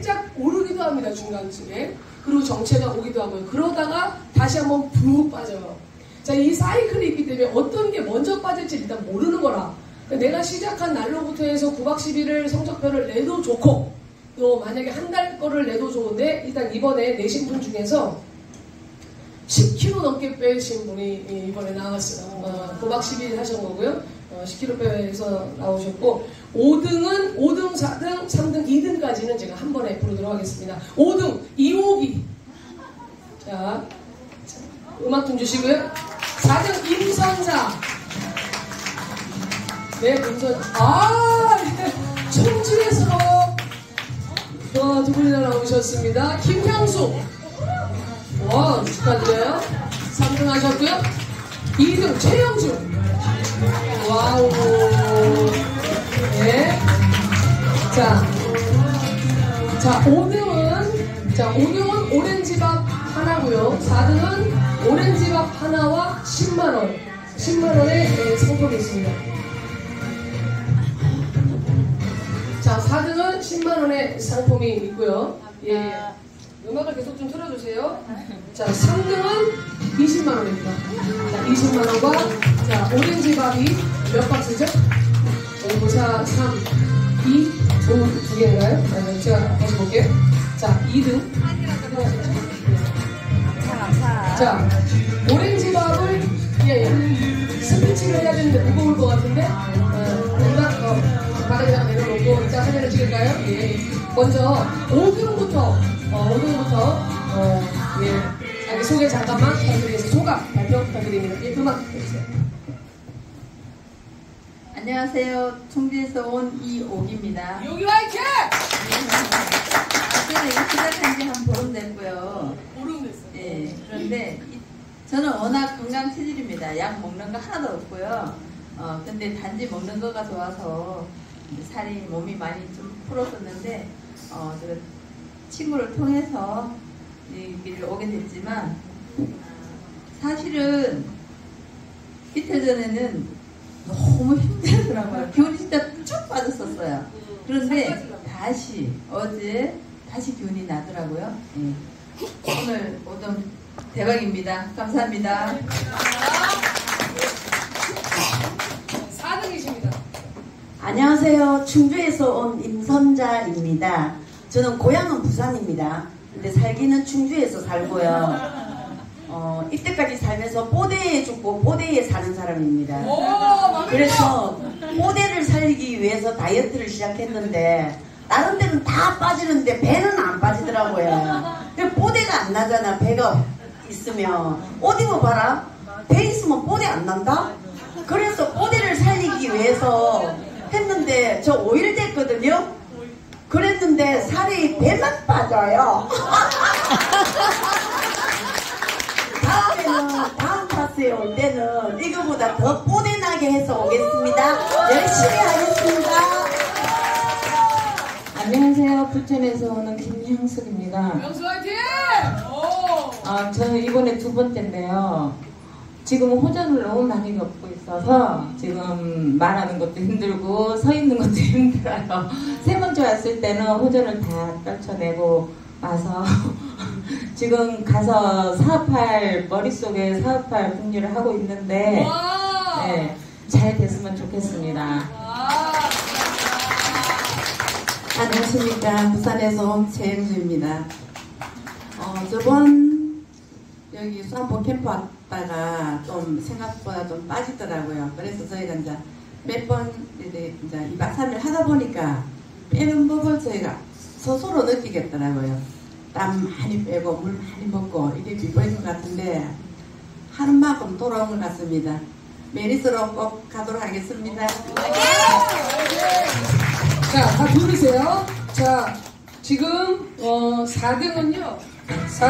살짝 오르기도 합니다 중간쯤에. 그리고 정체가 오기도 하고요. 그러다가 다시 한번 푹 빠져요. 자이 사이클이 있기 때문에 어떤 게 먼저 빠질지 일단 모르는 거라. 내가 시작한 날로부터 해서 9박 10일을 성적표를 내도 좋고 또 만약에 한 달 거를 내도 좋은데 일단 이번에 내신 분 중에서 10kg 넘게 빼신 분이 이번에 나왔어요. 어, 9박 10일 하신 거고요. 어, 10kg 빼서 나오셨고 5등은 5등, 4등, 3등, 2등까지는 제가 한 번에 부르도록 하겠습니다. 5등 이호기 자, 음악 좀 주시고요. 4등 임선자 네, 임선 아 네. 청주에서 어, 두 분이나 나오셨습니다. 김향수 와 축하드려요. 3등 하셨고요. 2등 최영준 wow 네. 자, 자 5등은 자 5등은 오렌지밥 하나고요. 4등은 오렌지밥 하나와 10만원 10만원의 네, 상품이 있습니다. 자 4등은 10만원의 상품이 있고요. 예, 예. 음악을 계속 좀 틀어주세요. 자, 3등은 20만원입니다. 자, 20만원과, 자, 오렌지밥이 몇 박스죠? 5, 4, 3, 2, 5, 두 개인가요? 네, 제가 다시 볼게요. 자, 2등. 자, 오렌지밥을, 예, 예. 스피치를 해야 되는데 무거울 것 같은데, 바닥에다 이따 사진을 찍을까요? 예. 먼저, 5등부터, 어, 5등부터, 어, 예. 자기 소개 잠깐만 부탁드리겠습니다. 소감 발표 부탁드립니다. 예, 음악 해주세요. 안녕하세요. 충주에서 온 이옥입니다. 여기 화이팅! 저는 이거 시작한 지 한 보름 됐고요. 모르면 됐어요. 예, 그런데 이- 저는 워낙 건강 체질입니다. 약 먹는 거 하나도 없고요. 어, 근데 단지 먹는 거가 좋아서 살이 몸이 많이 좀 풀었었는데, 어, 저 친구를 통해서 이 길을 오게 됐지만, 사실은 이틀 전에는 너무 힘들더라고요. 기운이 진짜 쭉 빠졌었어요. 그런데 다시 어제 다시 기운이 나더라고요. 예. 오늘 오늘 대박입니다. 감사합니다. 4등이십니다. 안녕하세요. 충주에서 온 임선자입니다. 저는 고향은 부산입니다. 근데 살기는 충주에서 살고요. 어, 이때까지 살면서 보대에 죽고 보대에 사는 사람입니다. 그래서 보대를 살리기 위해서 다이어트를 시작했는데 다른 데는 다 빠지는데 배는 안 빠지더라고요. 근데 보대가 안 나잖아. 배가 있으면 옷 입어봐라. 배 있으면 보대 안 난다. 그래서 보대를 살리기 위해서 저 5일 됐거든요. 그랬는데 살이 배만 빠져요. 다음에는 다음 파스에 올 때는 이거보다 더 뽀대나게 해서 오겠습니다. 열심히 하겠습니다. 안녕하세요. 부천에서 오는 김향숙입니다. 명수 화이팅! 오! 아, 저는 이번에 두 번째인데요. 지금 호전을 너무 많이 겪고 있어서 지금 말하는 것도 힘들고 서 있는 것도 힘들어요. 세 번째 왔을 때는 호전을 다 떨쳐내고 와서 지금 가서 사업할 머릿속에 사업할 궁리를 하고 있는데 와! 네, 잘 됐으면 좋겠습니다. 아, 안녕하십니까. 부산에서 온 최영주입니다. 어, 저번 여기 수안보 캠프 왔다가 좀 생각보다 좀 빠지더라고요. 그래서 저희가 이제 몇 번 이제 2박 3일 하다 보니까 빼는 법을 저희가 스스로 느끼겠더라고요. 땀 많이 빼고 물 많이 먹고 이게 비법인 것 같은데 하는 만큼 돌아온 것 같습니다. 메리스로 꼭 가도록 하겠습니다. 자, 다 들으세요. 자, 지금 어, 4등은요. 4